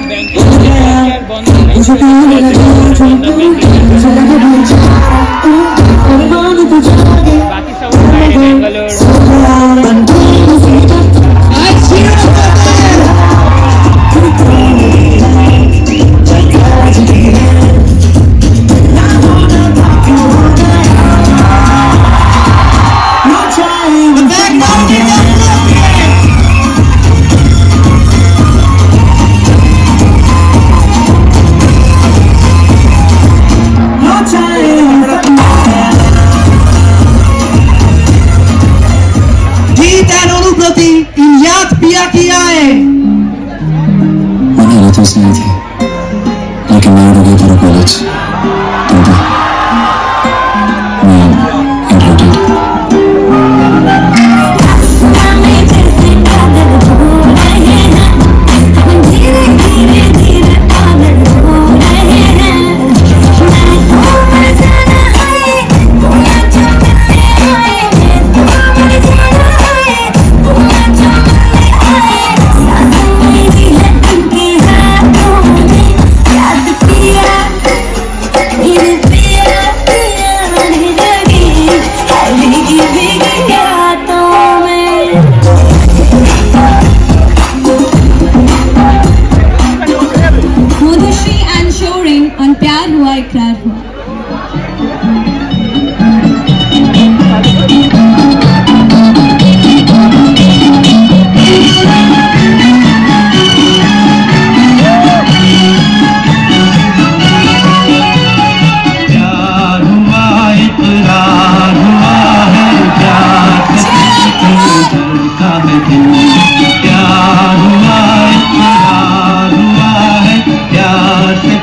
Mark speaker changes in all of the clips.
Speaker 1: Jika Yesus ingin
Speaker 2: menjadi muncul, maka Tuhan tidak akan memenuhi kejadian yang mampu. होती इन याद पिया किया है।
Speaker 3: मैंने
Speaker 4: रातों
Speaker 2: सुनी थी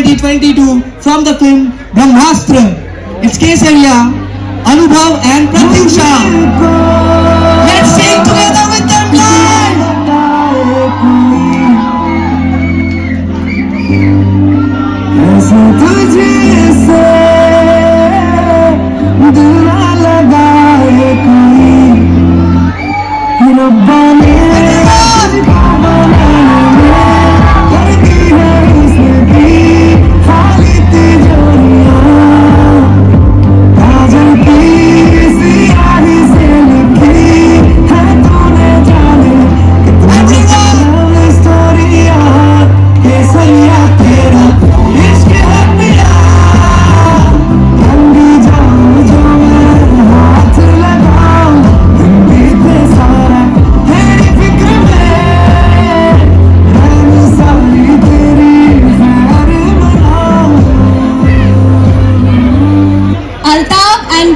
Speaker 2: 2022 from the film Brahmastra. It's Kesaria, Anubhav and Pratyusha. Let's sing together with them live.
Speaker 5: ऐसा तुझे ऐसे बुरा लगाए कोई रब्बा ने करती है
Speaker 4: इसने भी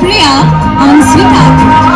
Speaker 4: prayer
Speaker 6: on sweetheart.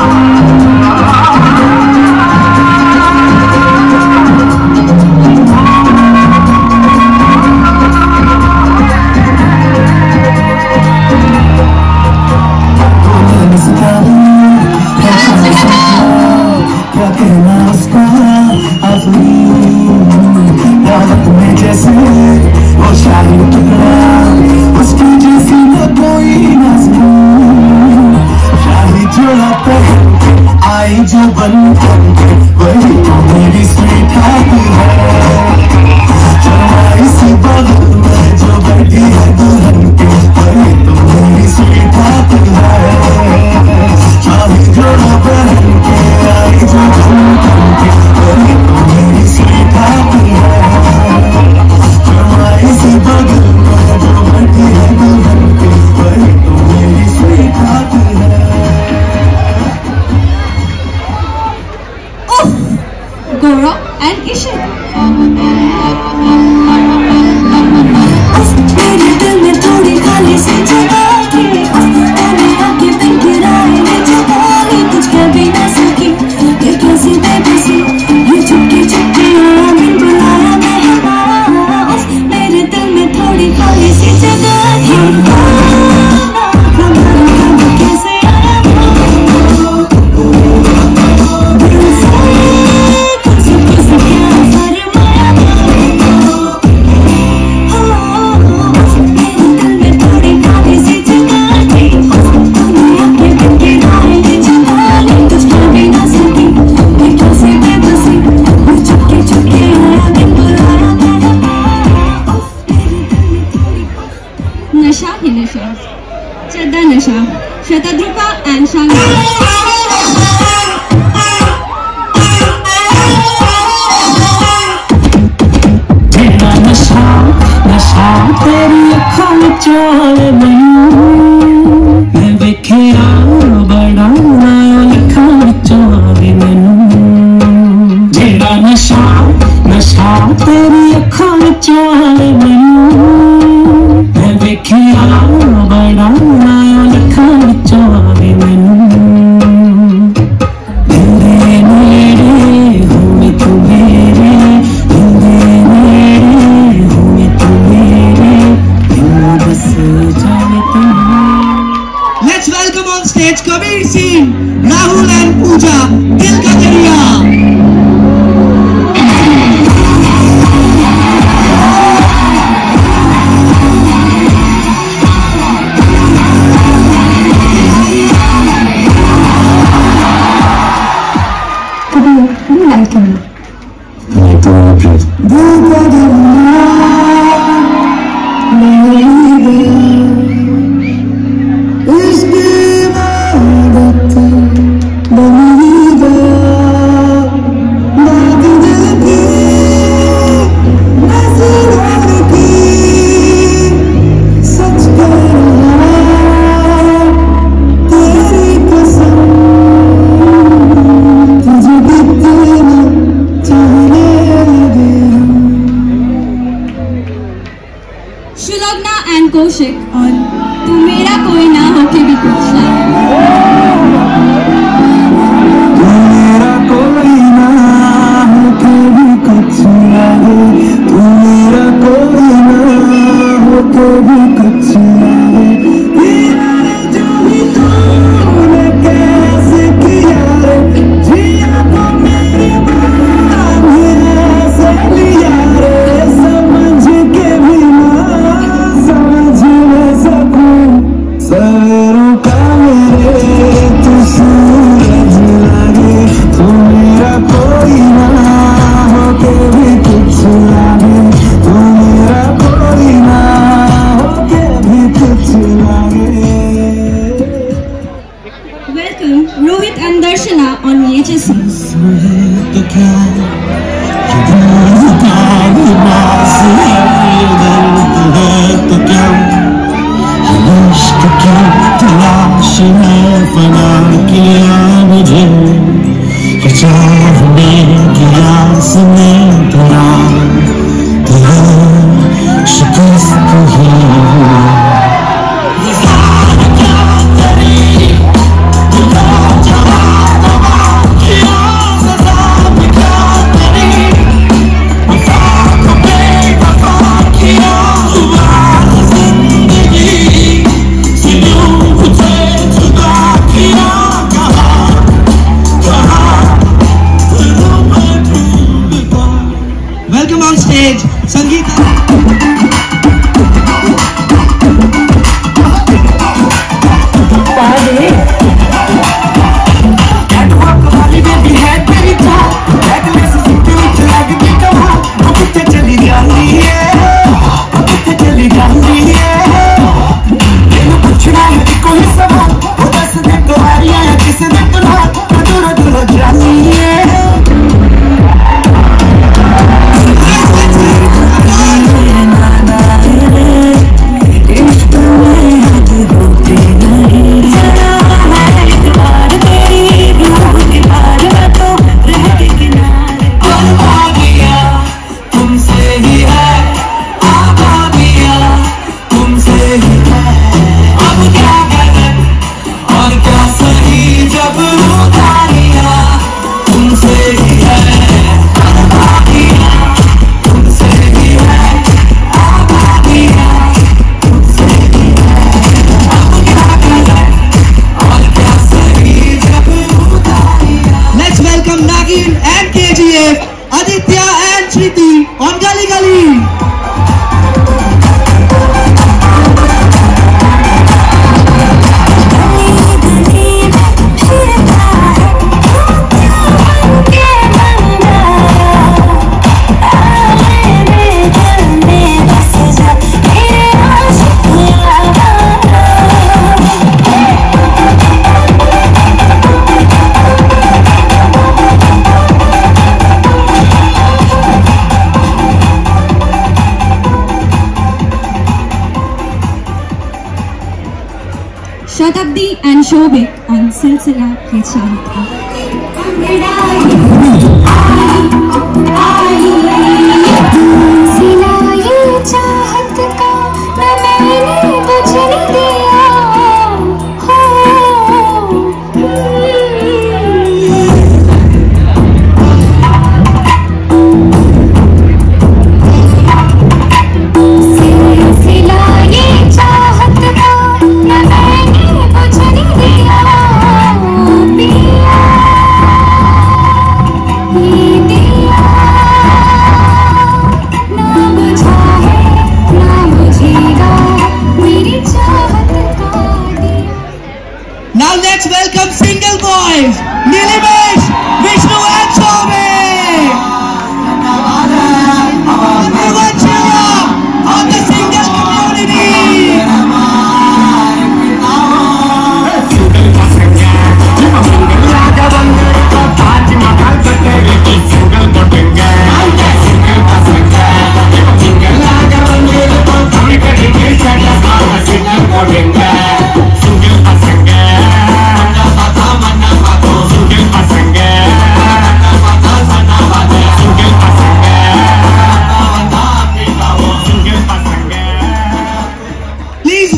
Speaker 6: Kileshas, Chadda Nisha, Shetadrupa and
Speaker 5: Shalini. नशा नशा teri अखों में
Speaker 2: Kabir Singh, Rahul and Pooja. stage, Sangeeta.
Speaker 4: शोभित और सिलसिला ये चाहत है 你
Speaker 2: 那边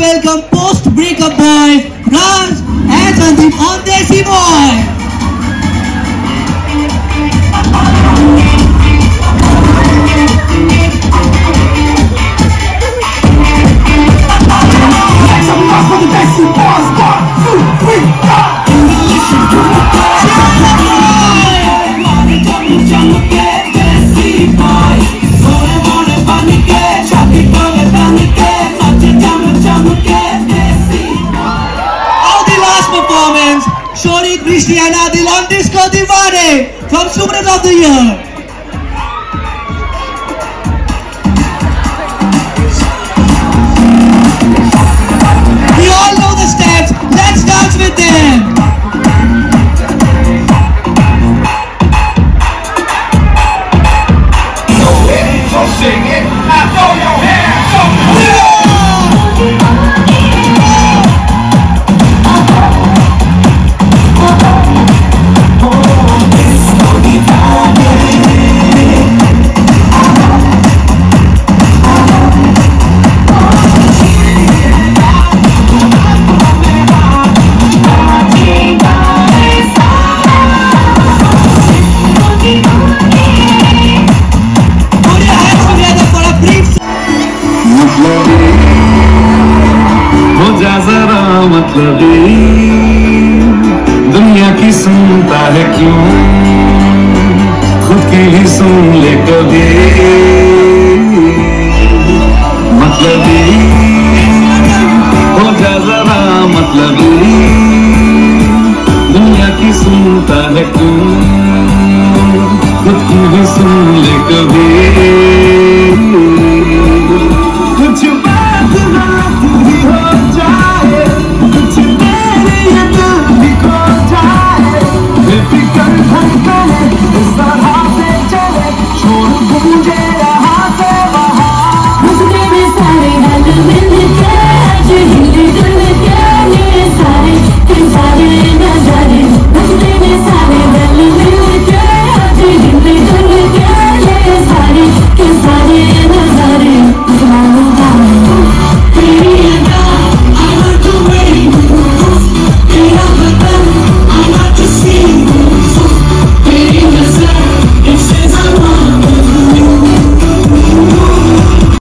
Speaker 2: welcome post-breakup boy Raj and Sandeep on Desi Boy. For the best boys. One, two, three, four. Diwani from
Speaker 5: Subrata Diyar.